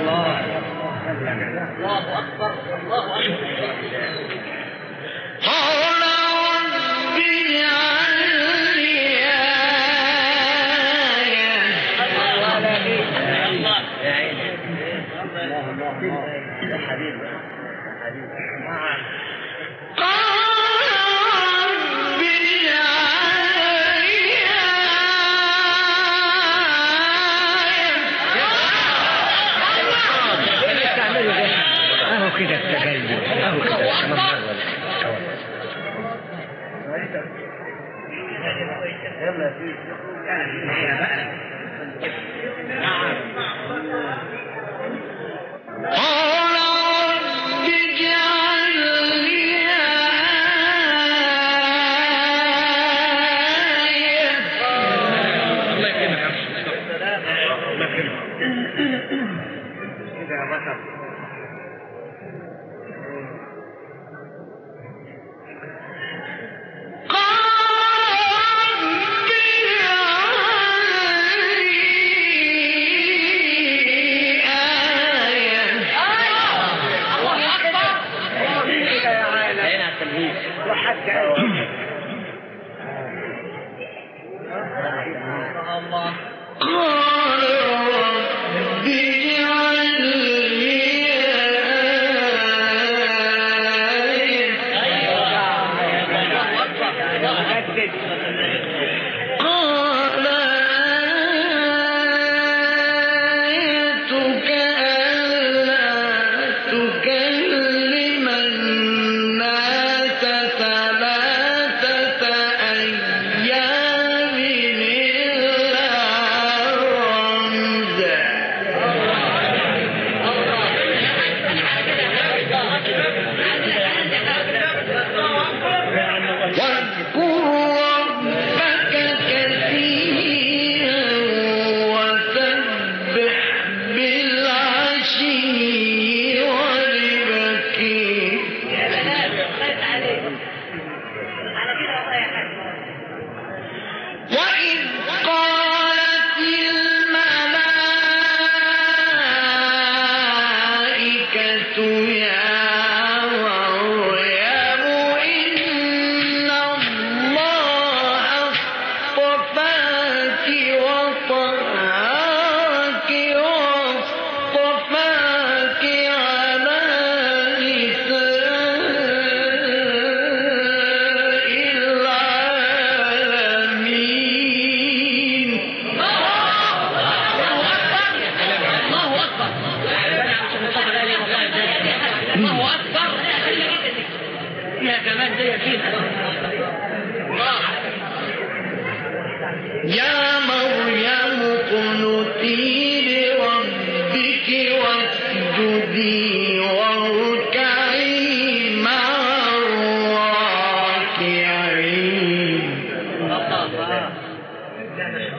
الله. أكبر. الله أكبر. tell you. Oh.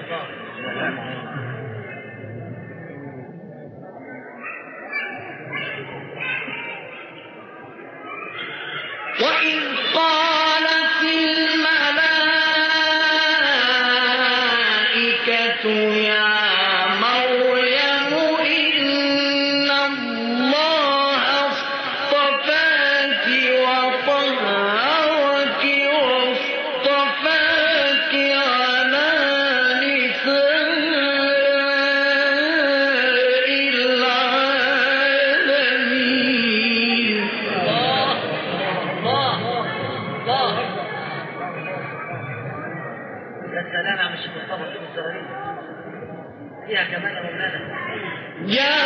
Bye. يا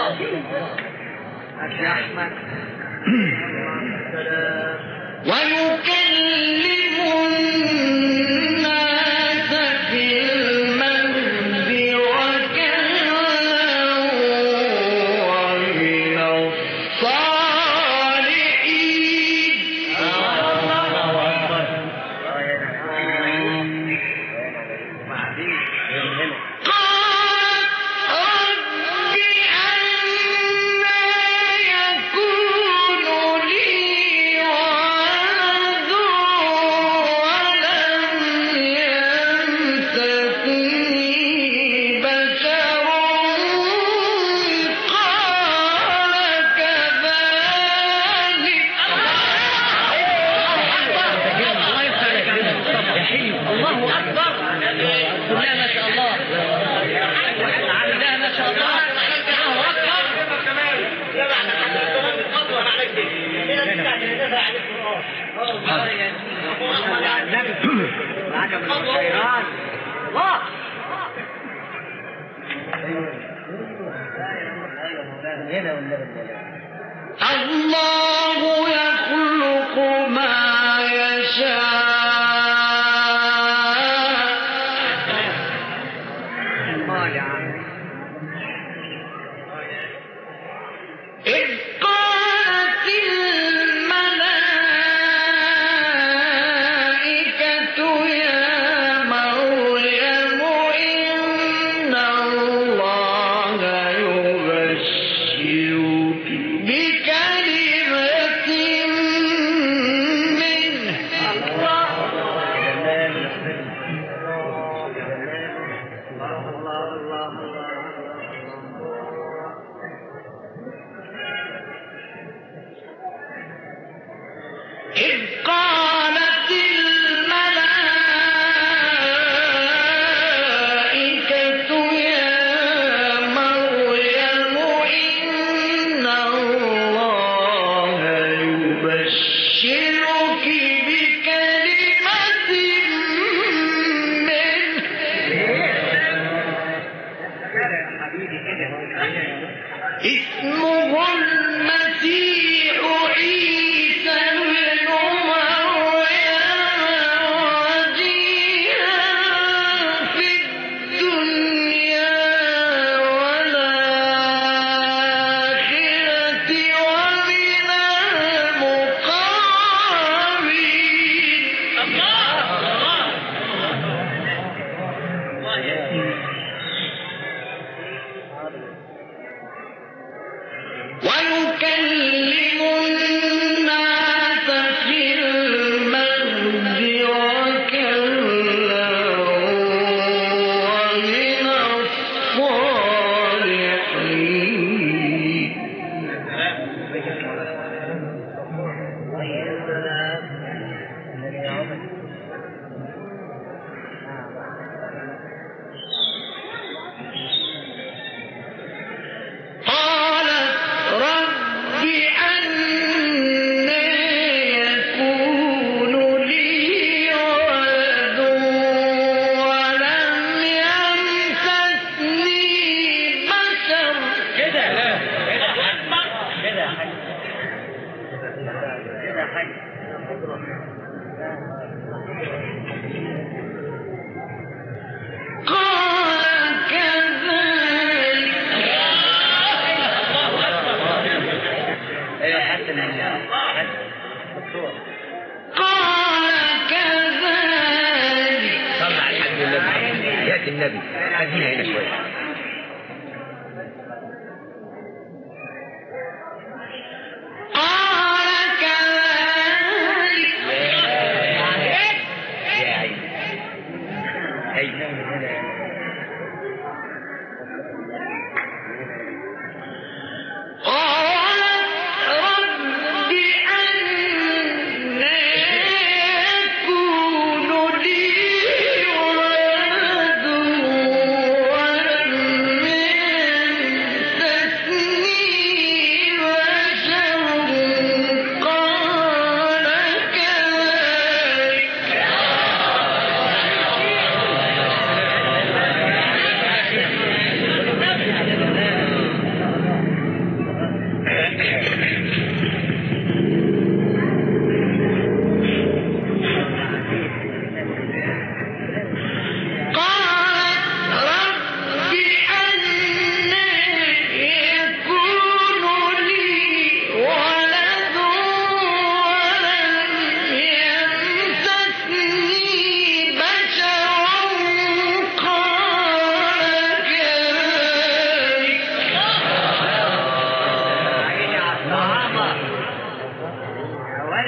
الله الله الله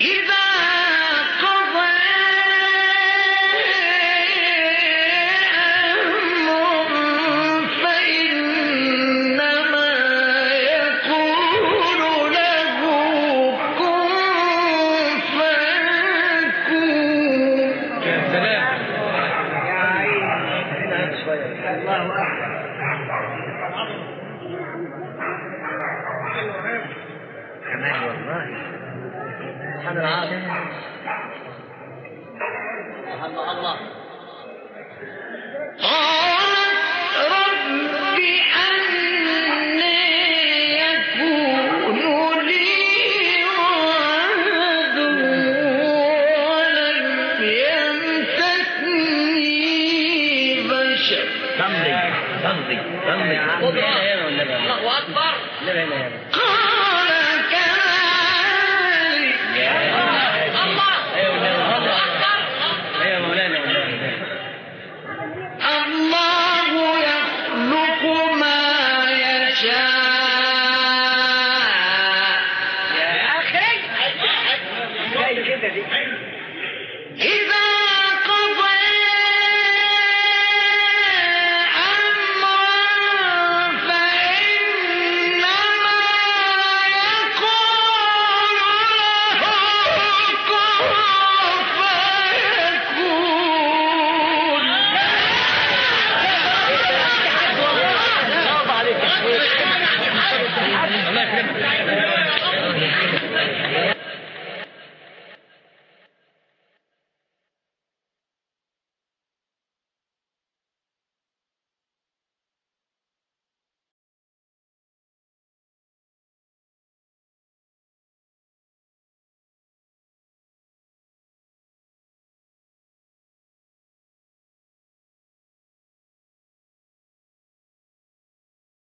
إذا هذا الله. الله. آه.